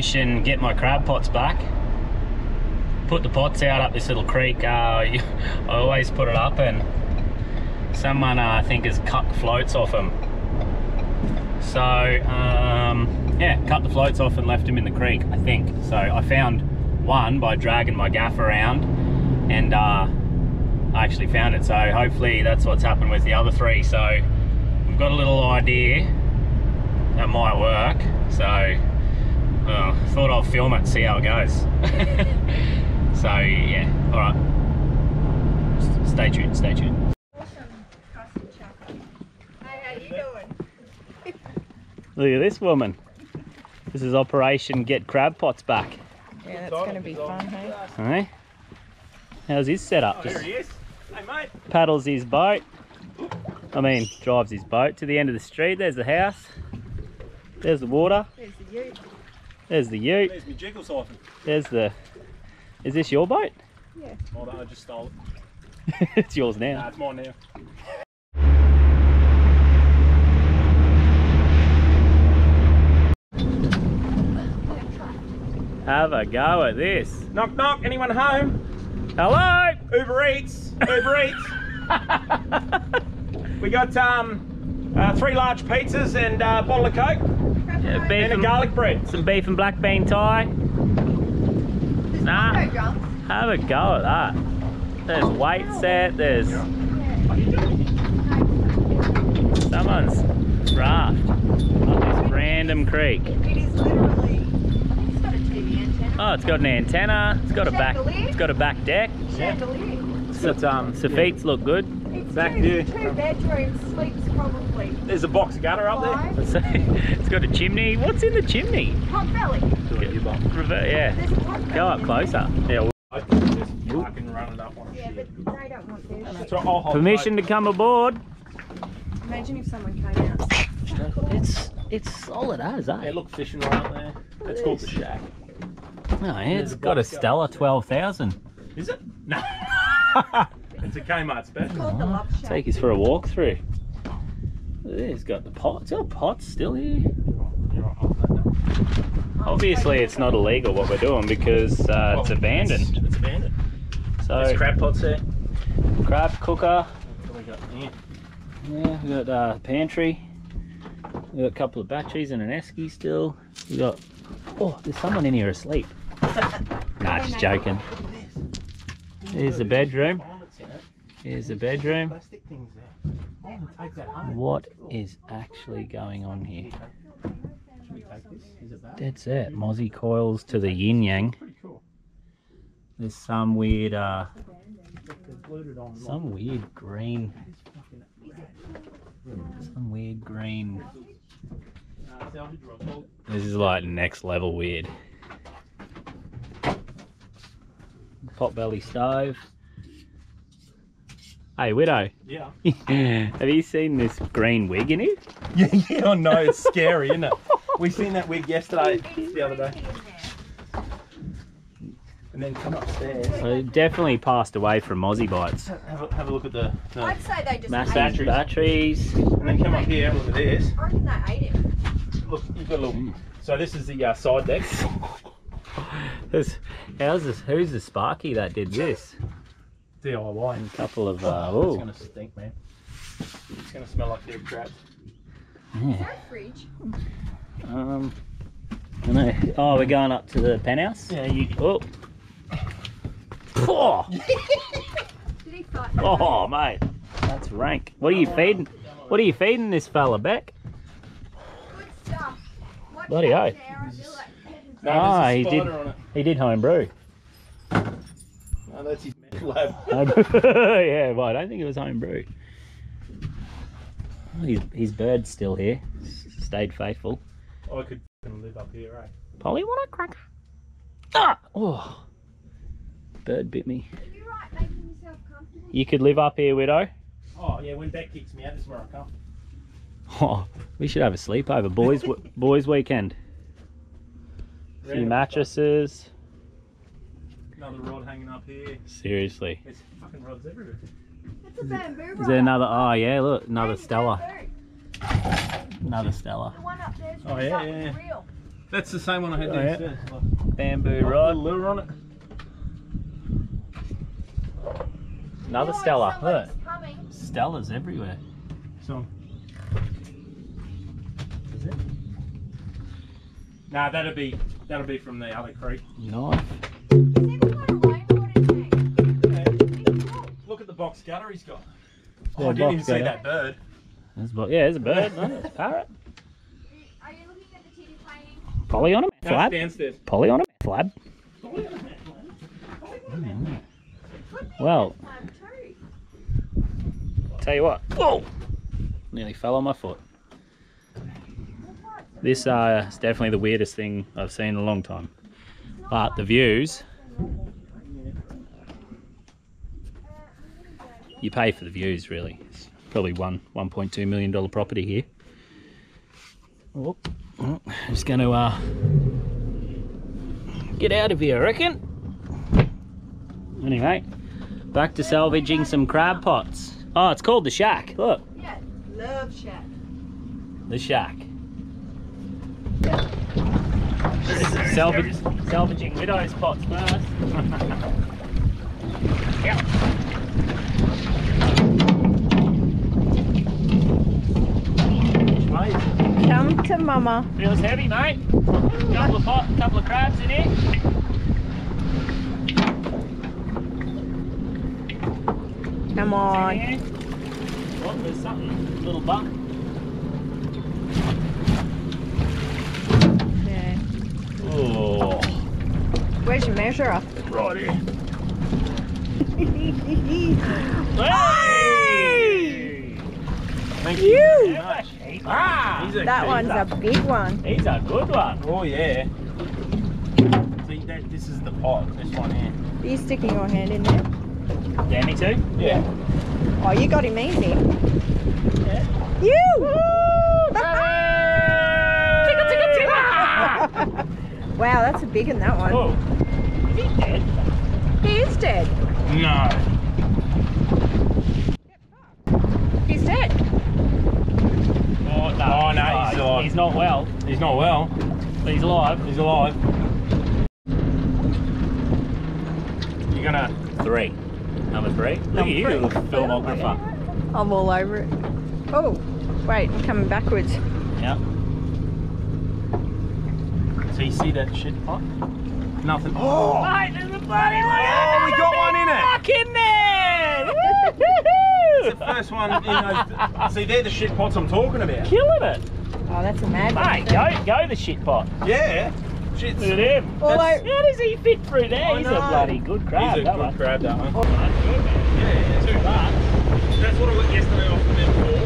Operation Get My Crab Pots Back. Put the pots out up this little creek. Uh, I always put it up and someone uh, I think has cut the floats off them. So um, yeah, cut the floats off and left them in the creek, I think. So I found one by dragging my gaff around and uh, I actually found it. So hopefully that's what's happened with the other three. So we've got a little idea that might work. So uh, thought I'll film it, see how it goes. so yeah, all right. Stay tuned. Stay tuned. Hey, how you doing? Look at this woman. This is Operation Get Crab Pots Back. Yeah, that's gonna be fun, hey? Hey? How's his setup? Here Just he is. Hey, mate. paddles his boat. I mean, drives his boat to the end of the street. There's the house. There's the water. There's the ute. There's the ute. There's my jiggle siphon. There's the. Is this your boat? Yeah. Hold on, I just stole it. it's yours Nah, now. it's mine now. Have a go at this. Knock, knock. Anyone home? Hello. Uber Eats. Uber Eats. We got um, uh, three large pizzas and uh, a bottle of Coke Yeah, beef and a and, garlic bread. some beef and black bean Thai. There's Nah. drums. Have a go at that. There's weight set. There's someone's raft up this random creek. It is literally. It's got a TV antenna. Oh, it's got an antenna. It's got a back. Chandelier? It's got a back deck. Chandelier. But, um, The feet look good. It's Back two, there. two bedrooms, sleeps probably there's a box of gutter up there. five. It's, it's got a chimney. What's in the chimney? Hot belly. Rever- yeah. There's a hot. Go up in closer. Yeah, well, I can just fucking run it up on a. Yeah, shit. but they don't want their shit. Right, I'll Permission to come aboard. Imagine if someone came out. It's it's solid as, Hey, eh? look, fishing right up there. That's called the shack. Oh, yeah, it's got a Stella 12,000. Is it? No. it's a Kmart special. Called the. Take us for a walk through. It's got the pot. It's got pots still here. You're right, I'll let that. Obviously, it's not illegal what we're doing because uh, it's abandoned. It's, it's abandoned. So, There's crab pots there. crab cooker. What we got here? Yeah, we got uh, pantry. We got a couple of batteries and an esky still. We got. Oh, there's someone in here asleep. nah, just joking. Here's the bedroom. Here's the bedroom. Plastic things there. I'm gonna take that home. What is actually going on here? Should we take this? Is it? Mozzie coils to the yin yang. There's some weird, uh, They're glued on. like- some weird green, It's fucking rad. some weird green. Salvage rod. Well, This is like next level weird. Potbelly stove. Hey, widow. Yeah. Have you seen this green wig in it? Yeah, yeah, I know. It's scary, isn't it? We seen that wig yesterday, the other day. And then come upstairs. I definitely passed away from Mozzie bites. Have a, have a look at the, the I'd say they just Massive ate him. batteries. and then come up here. Have look at this. I reckon they ate him. Look, you've got a little. So this is the uh, side deck. This- how's this? Who's the Sparky that did this? DIY. A couple of uh, It's oh, gonna stink, man. It's gonna smell like dead crabs. yeah. No fridge. Um, I know. Oh, we're going up to the penthouse. Yeah, you. Oh. Oh, Did he oh, mate, that's rank. What are you feeding? What are you feeding this fella, Beck? Good stuff. Watch Bloody out, oath. Like- No, Ah, he did. spider on it. He did home brew. No, that's his mental lab. yeah, well, I don't think it was home brew. His, his bird's still here. Stayed faithful. I could live up here, eh? Polly, want a cracker? Ah! Oh. Bird bit me. Are you right making yourself comfortable? You could live up here, widow. Oh yeah, when Beck kicks me out, this is where I come. Oh, we should have a sleepover, boys. boys weekend. A few Random mattresses. Another rod hanging up here. Seriously. There's fucking rods everywhere. That's a bamboo Is there another? Oh yeah, look, another There's Stella. bamboo. Another Stella. The one up there's Oh, yeah, yeah. real. That's the same one I had Oh, yeah. downstairs. Bamboo Got rod. a lure on it. Another Stella. Look. Somebody's coming. Stellas everywhere. So. Is it? Nah, that'll be that'll be from the other creek. Nice. Box gutter he's got. Oh, I didn't even box see that bird. There's, bo- yeah, there's a bird. no, there's a parrot. Are you looking at the TV playing? Polly on a No, flab. it's downstairs. Polly on a flab. Well, Um, too. tell you what. Whoa! Nearly fell on my foot. This uh, is definitely the weirdest thing I've seen in a long time. But the views, you pay for the views really. It's probably one 1.2 million dollar property here. Oh, oh, I'm just going to uh, get out of here, I reckon. Anyway, back to salvaging some crab pots. Oh, it's called the shack. Look, Yeah, love shack. the shack. Salvage, salvaging widow's pots first. yeah. To mama. Feels heavy, mate. Couple of pot, couple of crabs in here. Come on. Oh, there's something, little bump. Yeah. Oh, Where's your measurer? right here. Hey! Thank You! you. Very much. Ah, He's a That keeper. one's a big one. he's a good one. Oh yeah. See that this is the pot. This one here. Are you sticking your hand in there? Yeah, me too. Yeah. Oh, you got him easy. Yeah. You! Tickle, tickle, tickle. wow, that's a big one, that one. Oh, is he dead? He is dead. No. He's dead. Oh, no, Oh, no, not. he's not well, He's not well. but he's alive. He's alive. You're gonna. Three. Number three. Look Number at you, three. little filmographer. I'm all over it. Oh, wait, I'm coming backwards. Yeah. So you see that shit pot? Nothing. Oh. oh mate, there's a bloody Oh, we got one in it. Fuck in there! It's the first one in those. See, they're the shit pots I'm talking about. Killing it. Oh, that's a mad Mate, one. go, go the shit pot. Yeah. Shit. Look at him. All That's- I- How does he fit through there? I He's a bloody good crab. He's a that good one. crab, that one. Oh, that's good, man. Yeah, yeah, two bucks. That's what I got yesterday off the net four.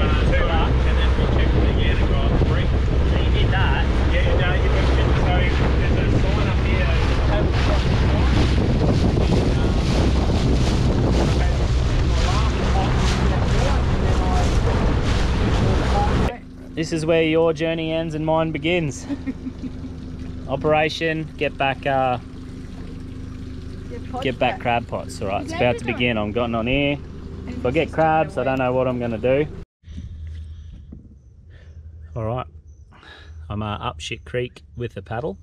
Uh, two bucks, and then we checked it again and got three. So you did that. Yeah, no, you got shit. So there's a sign up here. Table crossing sign. This is where your journey ends and mine begins. Operation get back uh, get back crab pots. All right, it's about to begin. I'm getting on here. If I get crabs, I don't know what I'm going to do. All right, I'm uh, up shit creek with the paddle.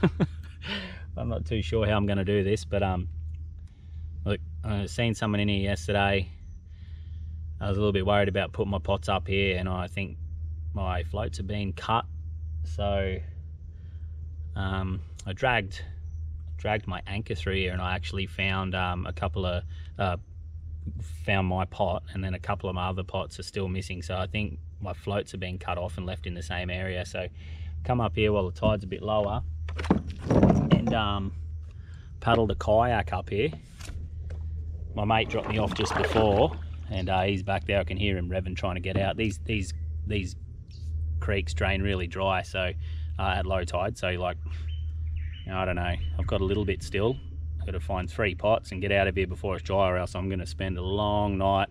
I'm not too sure how I'm going to do this, but um, look, I seen someone in here yesterday. I was a little bit worried about putting my pots up here, and I think my floats have been cut, so um, I dragged dragged my anchor through here, and I actually found um, a couple of uh, found my pot, and then a couple of my other pots are still missing. So I think my floats have been cut off and left in the same area. So come up here while the tide's a bit lower, and um, paddled a kayak up here. My mate dropped me off just before, and uh, he's back there. I can hear him revving, trying to get out. These these these creeks drain really dry, so uh, at low tide. So like, I don't know. I've got a little bit still. I've got to find three pots and get out of here before it's dry, or else I'm going to spend a long night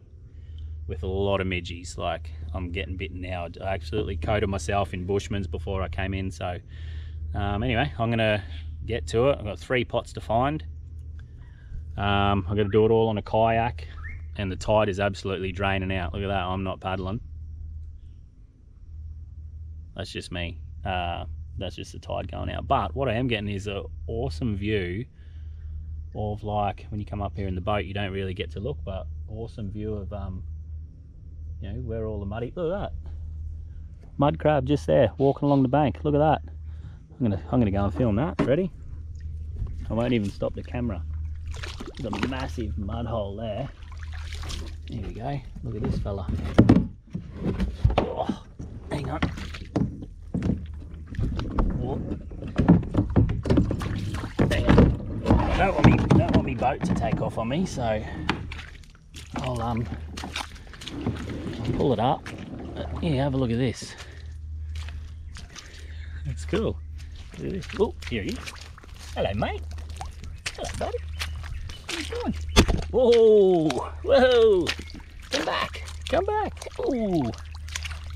with a lot of midgies. Like I'm getting bitten now. I absolutely coated myself in Bushman's before I came in. So um, anyway, I'm going to get to it. I've got three pots to find. Um, I'm gonna do it all on a kayak and the tide is absolutely draining out. Look at that, I'm not paddling. That's just me. Uh, that's just the tide going out. But what I am getting is an awesome view of like when you come up here in the boat, you don't really get to look, but awesome view of um, you know, where all the muddy. Look at that mud crab just there, walking along the bank. Look at that. I'm gonna I'm gonna go and film that. Ready? I won't even stop the camera. There's a massive mud hole there. There we go. Look at this fella. Oh, hang on. Don't want me don't want me boat to take off on me, so I'll um I'll pull it up. Yeah, have a look at this. That's cool. Look at this. Oh, here he is. Hello, mate. Hello, buddy. What are you doing? Whoa! Whoa! Come back! Come back! Ooh!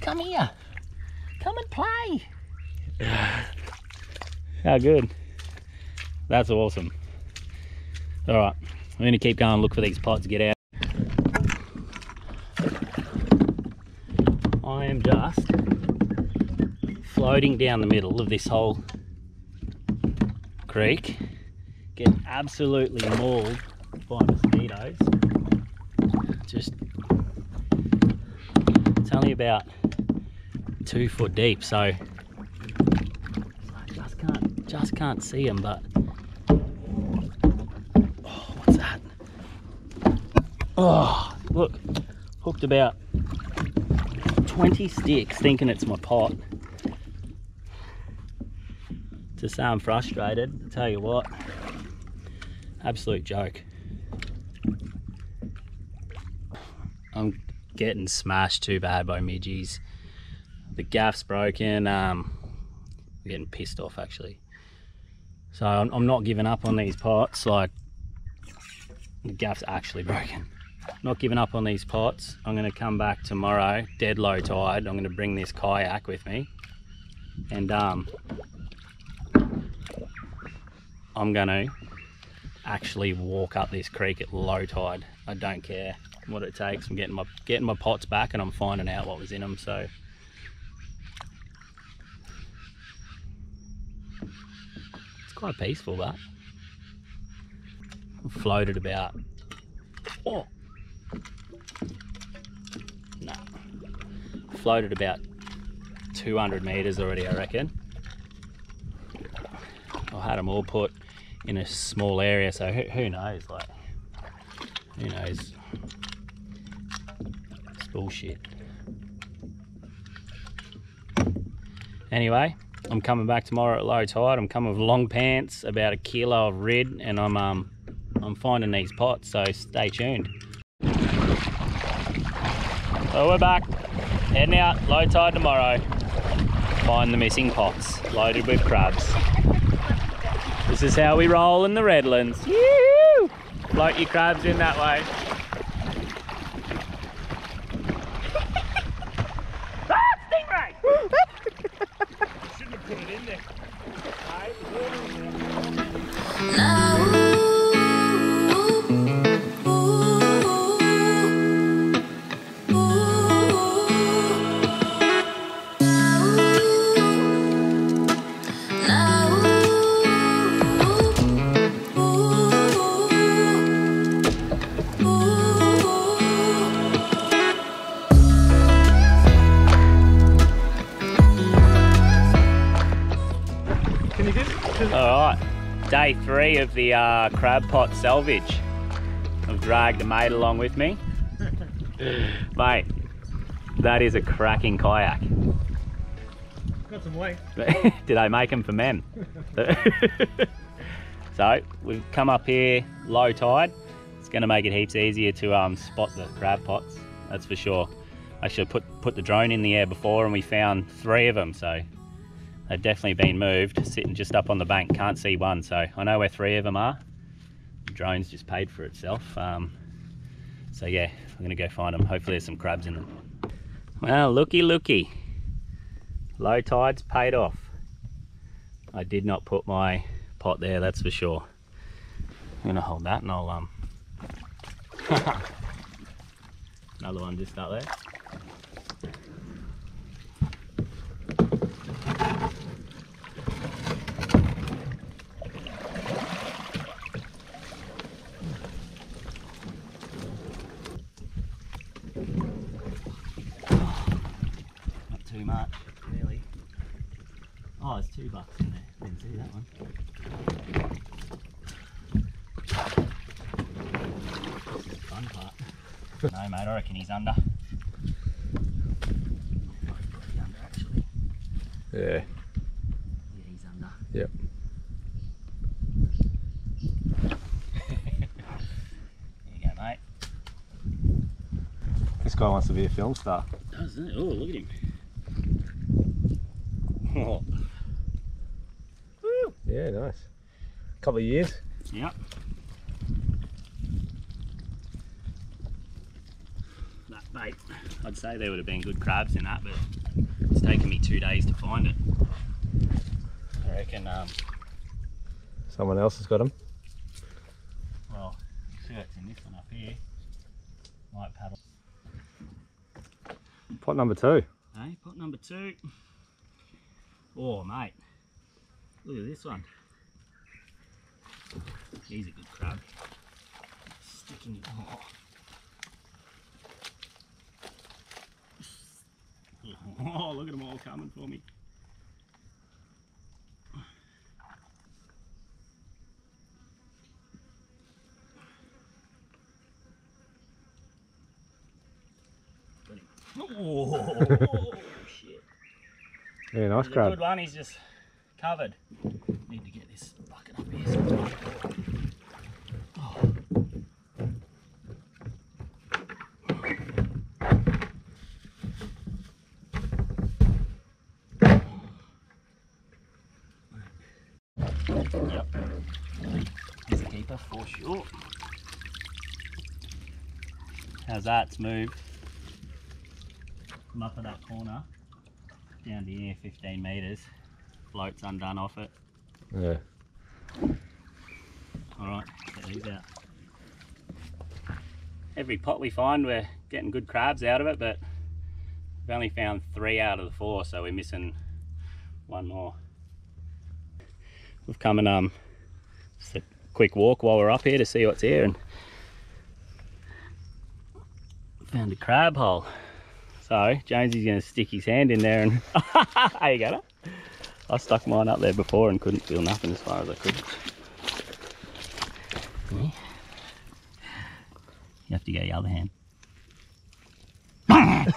Come here! Come and play! How good. That's awesome. Alright, I'm gonna keep going look for these pots, get out. I am just floating down the middle of this whole creek, getting absolutely mauled by mosquitoes. Just, it's only about two foot deep, so I just can't, just can't see them. But oh, what's that? Oh, look, hooked about 20 sticks, thinking it's my pot. To say I'm frustrated, I tell you what, absolute joke. I'm getting smashed too bad by midgies. The gaff's broken. Um, I'm getting pissed off actually. So I'm, I'm not giving up on these pots. Like the gaff's actually broken. Not giving up on these pots. I'm going to come back tomorrow, dead low tide. I'm going to bring this kayak with me, and um, I'm going to actually walk up this creek at low tide. I don't care what it takes. I'm getting my getting my pots back and I'm finding out what was in them. So it's quite peaceful, that. I've floated about. Oh. No. Floated about 200 meters already, I reckon. I had them all put in a small area, so who, who knows? Like, who knows? Bullshit. Anyway, I'm coming back tomorrow at low tide. I'm coming with long pants, about a kilo of red, and I'm um I'm finding these pots. So stay tuned. So we're back, heading out low tide tomorrow. Find the missing pots loaded with crabs. This is how we roll in the Redlands. Float your crabs in that way. It? Day three of the uh, crab pot salvage. I've dragged a mate along with me. mate, that is a cracking kayak. Got some weight. Did I make them for men? so we've come up here low tide. It's going to make it heaps easier to um, spot the crab pots. That's for sure. I should put put the drone in the air before, and we found three of them. So they've definitely been moved. Sitting just up on the bank, can't see one. So I know where three of them are. The drone's just paid for itself. Um, so yeah, I'm to go find them. Hopefully there's some crabs in them. Well, looky, looky. Low tide's paid off. I did not put my pot there, that's for sure. I'm gonna hold that and I'll um another one just out there. Not too much, really. Oh, there's two bucks in there. Didn't see that one. This is the fun part. No, mate, I reckon he's under. Under. Yeah. Yeah, he's under. Yep. There you go, mate. This guy wants to be a film star. Doesn't it? Oh, look at him. Oh. Yeah, nice. A Couple of years. Yep. That bait, I'd say there would have been good crabs in that, but it's taken me two days to find it. I reckon, um, Someone else has got them. well, see what's in this one up here. Might paddle. Pot number two. Hey, pot number two. Oh, mate. Look at this one. He's a good crab. Sticking. Oh. Oh, look at them all coming for me. Oh, shit. Yeah, nice He's crab. good one, he's just covered. Need to get this bucket up here. so it's not- Oh. Yep. He's a keeper for sure. How's that? It's moved. Come up at that corner down to here 15 metres floats undone off it Yeah. all right get these out every pot we find we're getting good crabs out of it but we've only found three out of the four so we're missing one more we've come and um quick walk while we're up here to see what's here and found a crab hole so Jonesy's going to stick his hand in there and there you go. I stuck mine up there before and couldn't feel nothing as far as I could. Yeah. You have to go the other hand.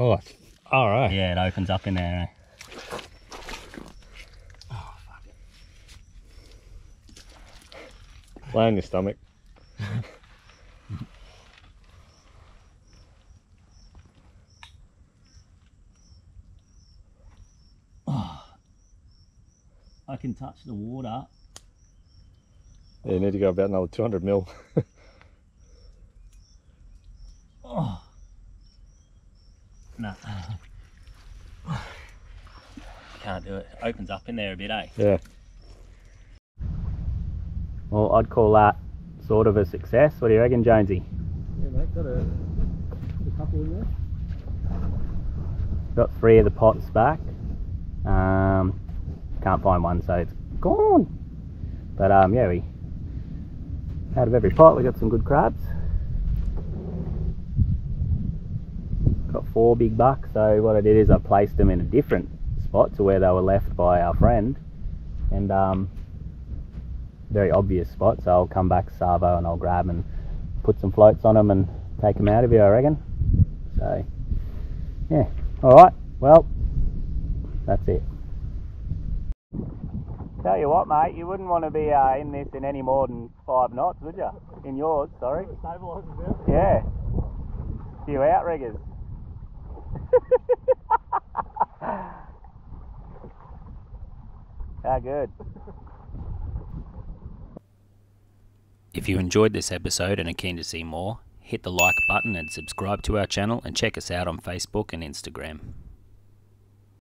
Oh, all right. Yeah, it opens up in there. eh? Lay on your stomach. I can touch the water. Yeah, you need to go about another 200 mil. Oh. No. Can't do it. Opens up in there a bit, eh? Yeah. Well, I'd call that sort of a success. What do you reckon, Jonesy? Yeah, mate, got a, a couple in there. Got three of the pots back. Um, can't find one, so it's gone. But um, yeah, we out of every pot we got some good crabs. Got four big bucks. So what I did is I placed them in a different spot to where they were left by our friend, and um, very obvious spot. So I'll come back Savo and I'll grab and put some floats on them and take them out of here. I reckon. So yeah. All right. Well, that's it. Tell you what, mate, you wouldn't want to be uh, in this in any more than five knots, would you? In yours, sorry. Yeah. Few outriggers. How good. If you enjoyed this episode and are keen to see more, hit the like button and subscribe to our channel and check us out on Facebook and Instagram.